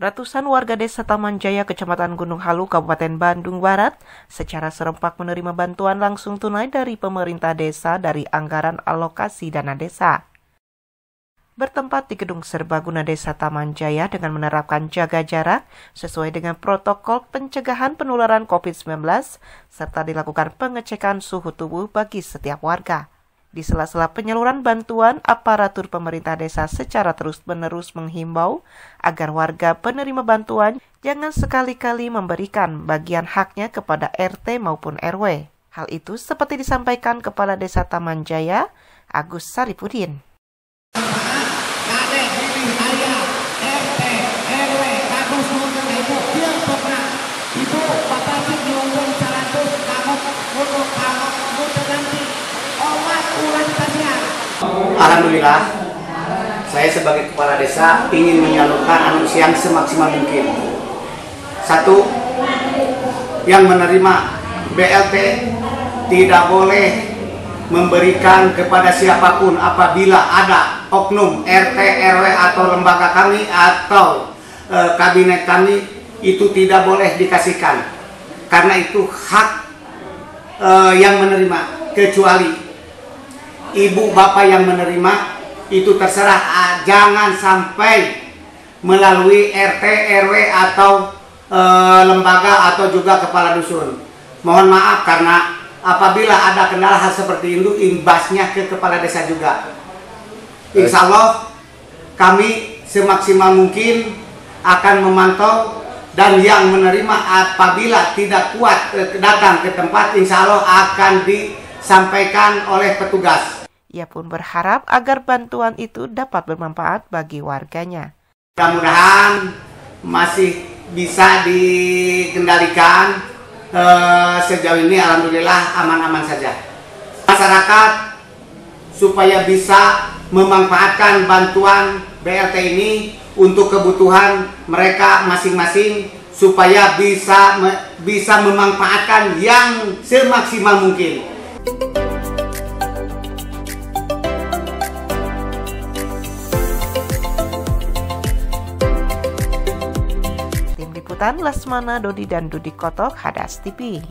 Ratusan warga desa Taman Jaya, Kecamatan Gunung Halu, Kabupaten Bandung Barat, secara serempak menerima bantuan langsung tunai dari pemerintah desa dari anggaran alokasi dana desa. Bertempat di gedung serbaguna desa Taman Jaya dengan menerapkan jaga jarak sesuai dengan protokol pencegahan penularan COVID-19 serta dilakukan pengecekan suhu tubuh bagi setiap warga. Di sela-sela penyaluran bantuan, aparatur pemerintah desa secara terus-menerus menghimbau agar warga penerima bantuan jangan sekali-kali memberikan bagian haknya kepada RT maupun RW. Hal itu seperti disampaikan Kepala Desa Taman Jaya, Agus Saripudin. Alhamdulillah, saya sebagai kepala desa ingin menyalurkan anus semaksimal mungkin. Satu, yang menerima BLT tidak boleh memberikan kepada siapa pun apabila ada oknum RT, RW atau lembaga kami atau e, kabinet kami itu tidak boleh dikasihkan karena itu hak e, yang menerima kecuali ibu bapak yang menerima itu terserah. Ah, jangan sampai melalui RT RW atau e, lembaga atau juga kepala dusun. Mohon maaf karena apabila ada kendala hal seperti itu imbasnya ke kepala desa juga. Insya Allah kami semaksimal mungkin akan memantau dan yang menerima apabila tidak kuat datang ke tempat insya Allah akan disampaikan oleh petugas ia pun berharap agar bantuan itu dapat bermanfaat bagi warganya. Mudah-mudahan masih bisa dikendalikan e, sejauh ini alhamdulillah aman-aman saja. Masyarakat supaya bisa memanfaatkan bantuan BLT ini untuk kebutuhan mereka masing-masing supaya bisa bisa memanfaatkan yang semaksimal mungkin. Liputan Lesmana Dodi dan Dudi Kotok Hadas TV.